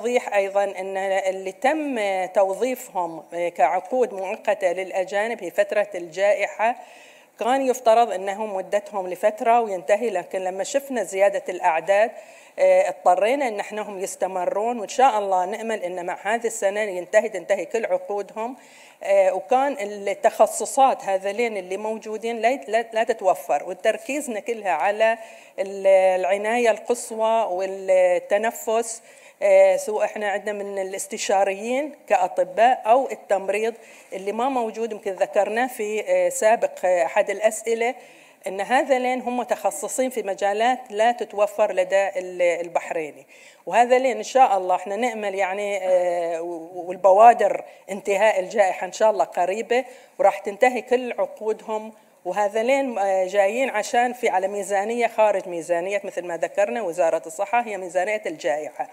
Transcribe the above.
توضيح أيضا أن اللي تم توظيفهم كعقود مؤقته للأجانب في فترة الجائحة كان يفترض أنهم مدتهم لفترة وينتهي لكن لما شفنا زيادة الأعداد اضطرينا أن إحنا يستمرون وإن شاء الله نأمل أن مع هذه السنة ينتهي تنتهي كل عقودهم وكان التخصصات هذولين اللي موجودين لا تتوفر وتركيزنا كلها على العناية القصوى والتنفس سواء إحنا عندنا من الاستشاريين كأطباء أو التمريض اللي ما موجود يمكن ذكرناه في سابق أحد الأسئلة إن هذولين هم متخصصين في مجالات لا تتوفر لدى البحريني. وهذولين إن شاء الله إحنا نأمل يعني والبوادر انتهاء الجائحة إن شاء الله قريبة وراح تنتهي كل عقودهم. وهذولين جايين عشان في على ميزانية خارج ميزانية مثل ما ذكرنا وزارة الصحة هي ميزانية الجائحة.